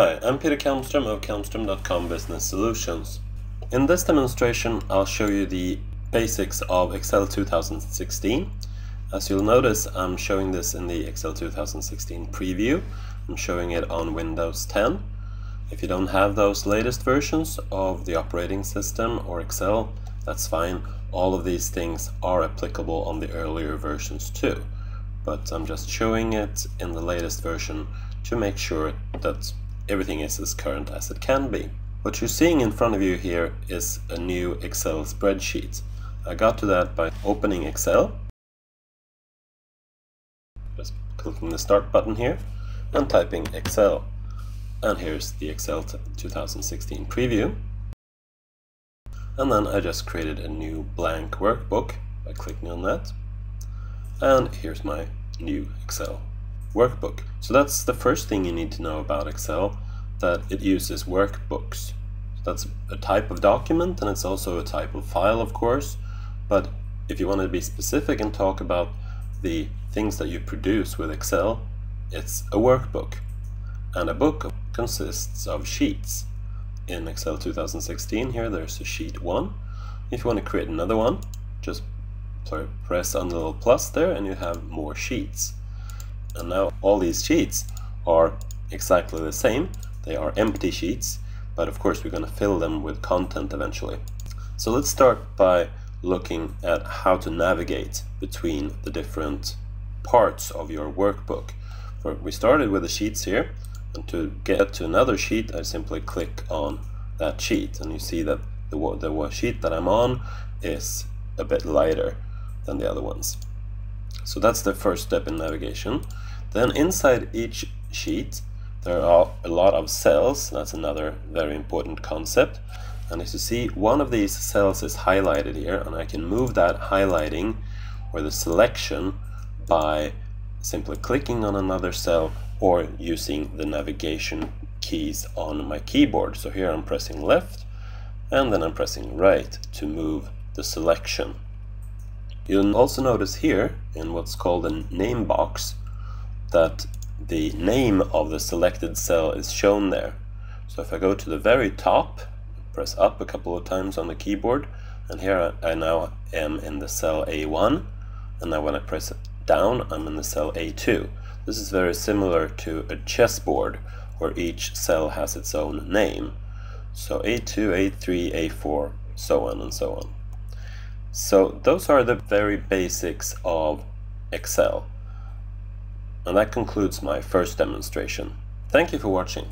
Hi, I'm Peter Kalmström of Kalmstrom.com Business Solutions. In this demonstration I'll show you the basics of Excel 2016. As you'll notice I'm showing this in the Excel 2016 preview. I'm showing it on Windows 10. If you don't have those latest versions of the operating system or Excel, that's fine. All of these things are applicable on the earlier versions too. But I'm just showing it in the latest version to make sure that everything is as current as it can be. What you're seeing in front of you here is a new Excel spreadsheet. I got to that by opening Excel, just clicking the start button here and typing Excel. And here's the Excel 2016 preview. And then I just created a new blank workbook by clicking on that. And here's my new Excel workbook. So that's the first thing you need to know about Excel, that it uses workbooks. That's a type of document and it's also a type of file, of course. But if you want to be specific and talk about the things that you produce with Excel, it's a workbook. And a book consists of sheets. In Excel 2016 here there's a sheet 1. If you want to create another one, just press on the little plus there and you have more sheets. And now all these sheets are exactly the same. They are empty sheets, but of course we're going to fill them with content eventually. So let's start by looking at how to navigate between the different parts of your workbook. For we started with the sheets here, and to get to another sheet I simply click on that sheet and you see that the, the sheet that I'm on is a bit lighter than the other ones. So that's the first step in navigation. Then inside each sheet there are a lot of cells, that's another very important concept. And as you see, one of these cells is highlighted here, and I can move that highlighting or the selection by simply clicking on another cell or using the navigation keys on my keyboard. So here I'm pressing left and then I'm pressing right to move the selection. You'll also notice here in what's called a name box that the name of the selected cell is shown there. So if I go to the very top, press up a couple of times on the keyboard, and here I now am in the cell A1, and now when I press down, I'm in the cell A2. This is very similar to a chessboard, where each cell has its own name. So A2, A3, A4, so on and so on. So those are the very basics of Excel. And that concludes my first demonstration. Thank you for watching.